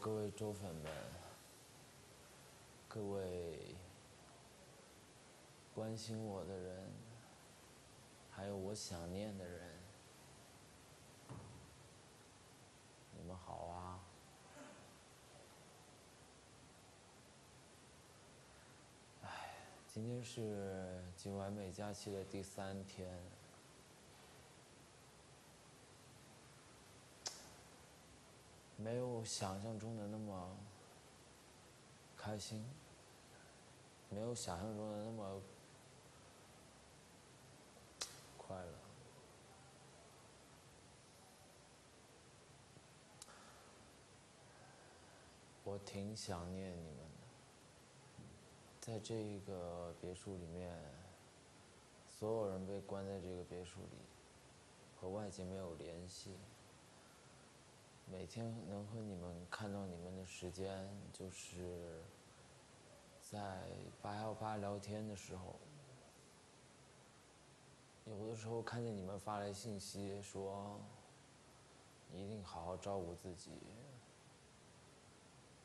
各位周粉们，各位关心我的人，还有我想念的人，你们好啊！哎，今天是今完美假期的第三天。没有想象中的那么开心，没有想象中的那么快乐。我挺想念你们的，在这个别墅里面，所有人被关在这个别墅里，和外界没有联系。每天能和你们看到你们的时间，就是在八幺八聊天的时候。有的时候看见你们发来信息说，一定好好照顾自己。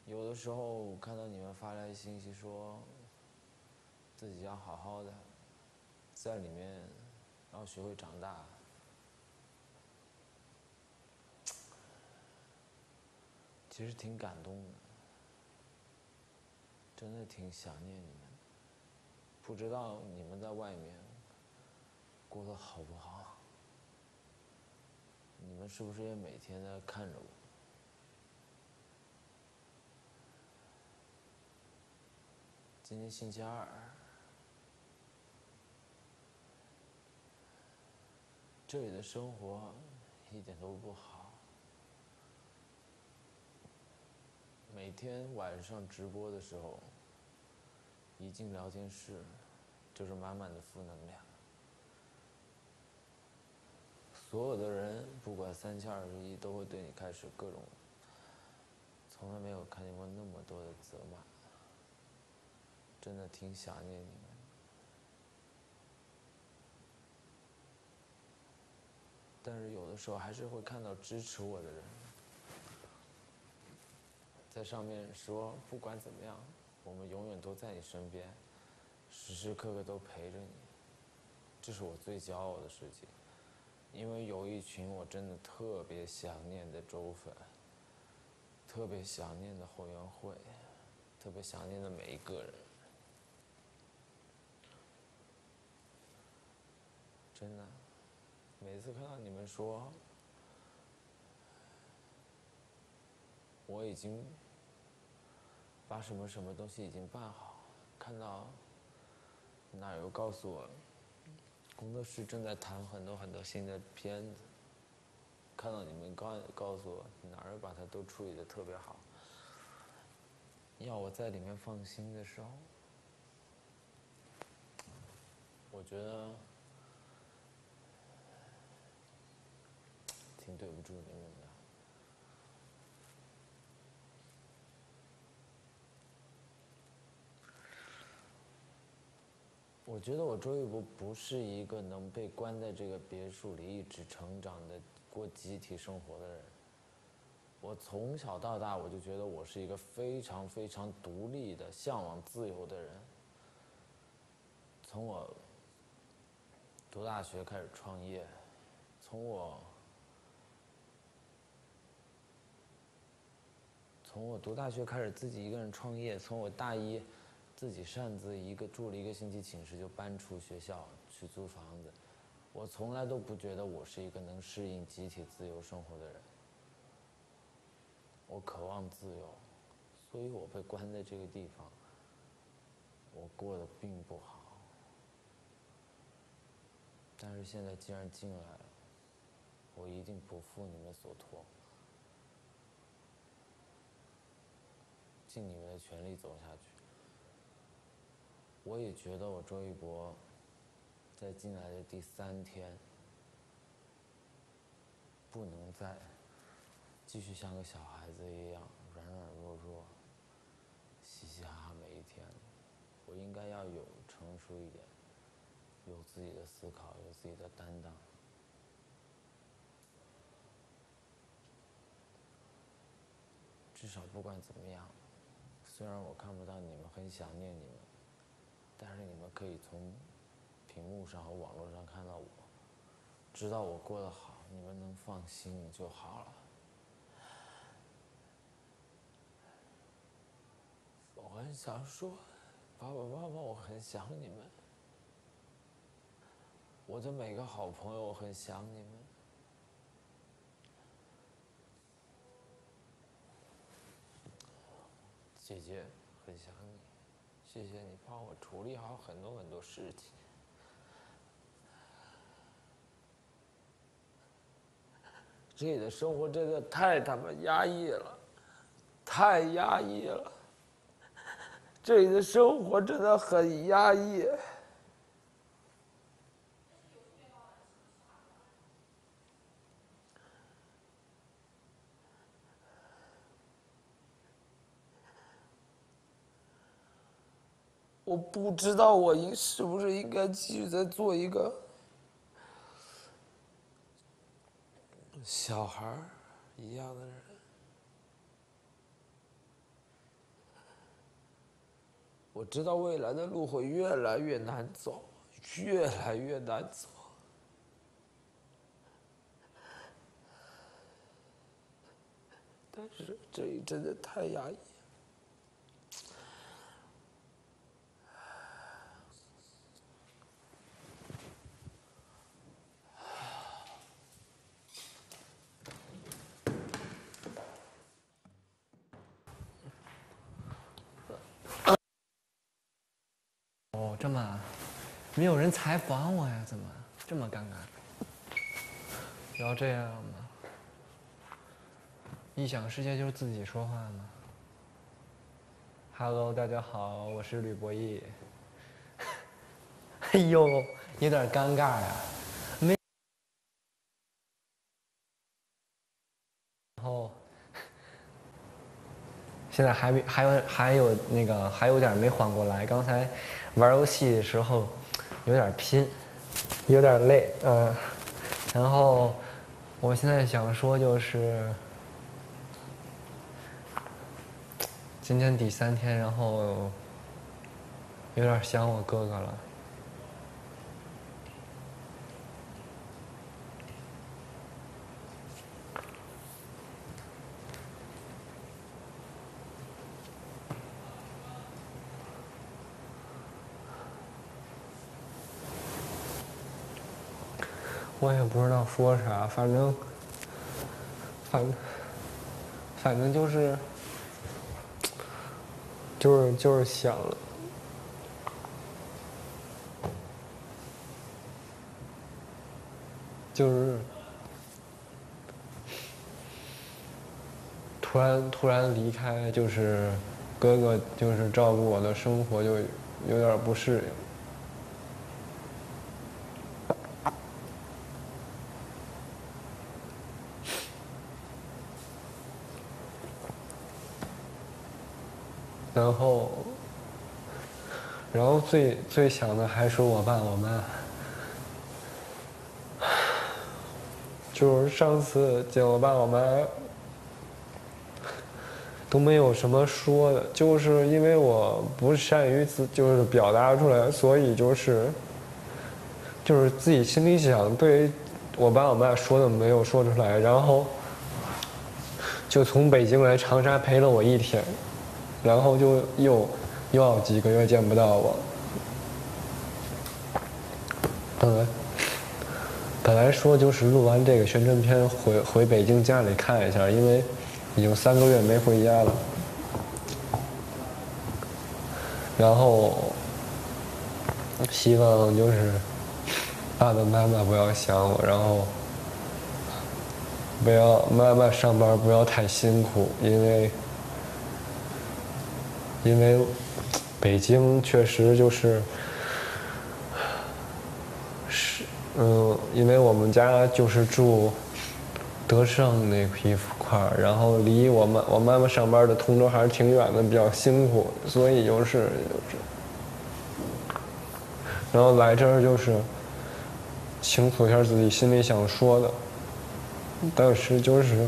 有的时候看到你们发来信息说，自己要好好的，在里面要学会长大。其实挺感动的，真的挺想念你们。不知道你们在外面过得好不好？你们是不是也每天在看着我？今天星期二，这里的生活一点都不好。每天晚上直播的时候，一进聊天室就是满满的负能量。所有的人不管三七二十一，都会对你开始各种，从来没有看见过那么多的责骂，真的挺想念你们。但是有的时候还是会看到支持我的人。在上面说，不管怎么样，我们永远都在你身边，时时刻刻都陪着你。这是我最骄傲的事情，因为有一群我真的特别想念的周粉，特别想念的后援会，特别想念的每一个人。真的，每次看到你们说。我已经把什么什么东西已经办好，看到哪又告诉我，工作室正在谈很多很多新的片子，看到你们告告诉我哪儿把它都处理的特别好，要我在里面放心的时候，我觉得挺对不住你们的。我觉得我周玉博不是一个能被关在这个别墅里一直成长的过集体生活的人。我从小到大我就觉得我是一个非常非常独立的、向往自由的人。从我读大学开始创业，从我从我读大学开始自己一个人创业，从我大一。自己擅自一个住了一个星期寝室就搬出学校去租房子，我从来都不觉得我是一个能适应集体自由生活的人。我渴望自由，所以我被关在这个地方，我过得并不好。但是现在既然进来了，我一定不负你们所托，尽你们的全力走下去。我也觉得我周一博在进来的第三天，不能再继续像个小孩子一样软软弱弱、嘻嘻哈哈每一天。我应该要有成熟一点，有自己的思考，有自己的担当。至少不管怎么样，虽然我看不到你们，很想念你们，但是你们可以从屏幕上和网络上看到我，知道我过得好，你们能放心就好了。我很想说，爸爸妈妈，我很想你们。我的每个好朋友，我很想你们。姐姐，很想你，谢谢你帮我处理好很多很多事情。这里的生活真的太他妈压抑了，太压抑了。这里的生活真的很压抑。我不知道我应是不是应该继续再做一个小孩一样的人。我知道未来的路会越来越难走，越来越难走，但是这里真的太压抑。这么，没有人采访我呀？怎么这么尴尬？要这样吗？异想世界就是自己说话吗？Hello，大家好，我是吕博弈。哎呦，有点尴尬呀。没。然后，现在还没，还有还有那个还有点没缓过来，刚才。玩游戏的时候有点拼，有点累，嗯，然后我现在想说就是，今天第三天，然后有点想我哥哥了。我也不知道说啥，反正，反，反正就是，就是就是想，就是突然突然离开，就是哥哥就是照顾我的生活，就有点不适应。然后，然后最最想的还是我爸我妈。就是上次见我爸我妈，都没有什么说的，就是因为我不善于自就是表达出来，所以就是，就是自己心里想，对我爸我妈说的没有说出来，然后，就从北京来长沙陪了我一天。然后就又又要几个月见不到我。本来本来说就是录完这个宣传片回回北京家里看一下，因为已经三个月没回家了。然后希望就是爸爸妈妈不要想我，然后不要妈妈上班不要太辛苦，因为。因为北京确实就是是嗯，因为我们家就是住德胜那一块儿，然后离我妈我妈妈上班的通州还是挺远的，比较辛苦，所以就是，然后来这儿就是倾诉一下自己心里想说的，但是就是。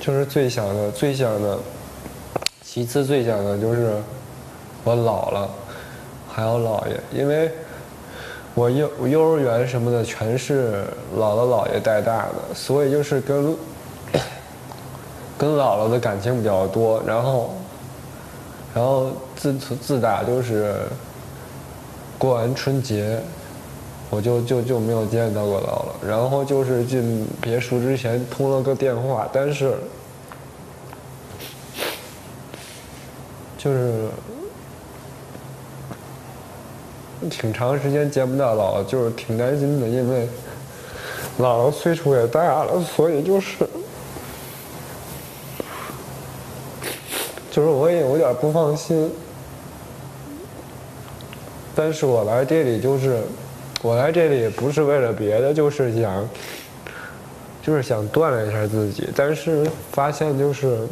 就是最想的，最想的，其次最想的就是我老了还有姥爷，因为我幼幼儿园什么的全是姥姥姥爷带大的，所以就是跟跟姥姥的感情比较多，然后然后自从自打就是过完春节。我就就就没有见到过姥姥，然后就是进别墅之前通了个电话，但是就是挺长时间见不到姥姥，就是挺担心的，因为姥姥岁数也大了，所以就是就是我也有点不放心，但是我来这里就是。我来这里不是为了别的，就是想，就是想锻炼一下自己。但是发现就是，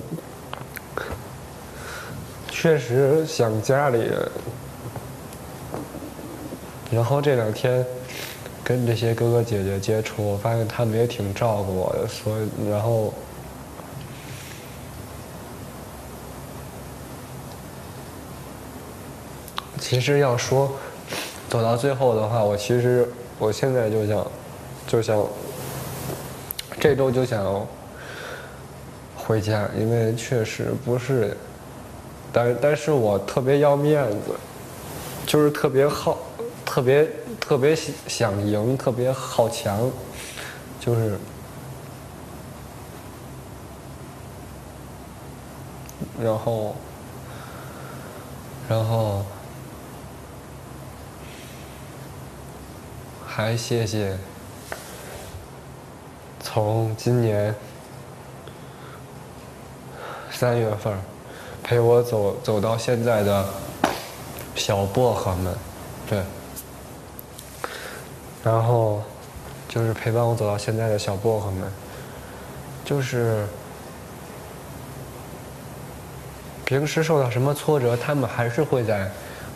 确实想家里。然后这两天跟这些哥哥姐姐接触，我发现他们也挺照顾我的。所以，然后，其实要说。走到最后的话，我其实我现在就想，就想这周就想回家，因为确实不是，但但是我特别要面子，就是特别好，特别特别想赢，特别好强，就是，然后，然后。还谢谢从今年三月份陪我走走到现在的小薄荷们，对，然后就是陪伴我走到现在的小薄荷们，就是平时受到什么挫折，他们还是会在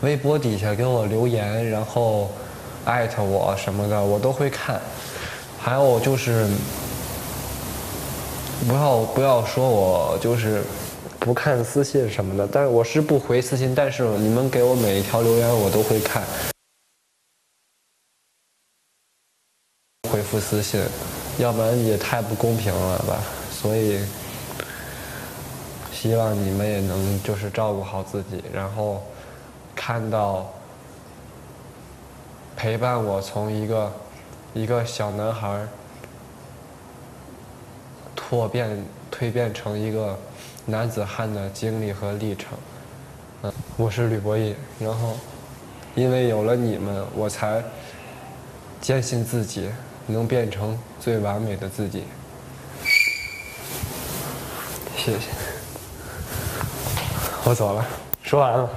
微博底下给我留言，然后。艾特我什么的，我都会看。还有就是，不要不要说我就是不看私信什么的，但是我是不回私信，但是你们给我每一条留言我都会看，回复私信，要不然也太不公平了吧。所以，希望你们也能就是照顾好自己，然后看到。陪伴我从一个一个小男孩蜕变蜕变成一个男子汉的经历和历程。嗯，我是吕博义，然后因为有了你们，我才坚信自己能变成最完美的自己。谢谢，我走了，说完了。